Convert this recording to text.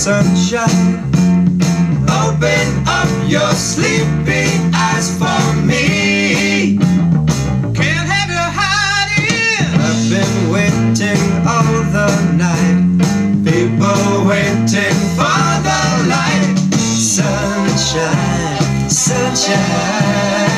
sunshine. Open up your sleepy eyes for me. Can't have you hiding I've been waiting all the night. People waiting for the light. Sunshine, sunshine.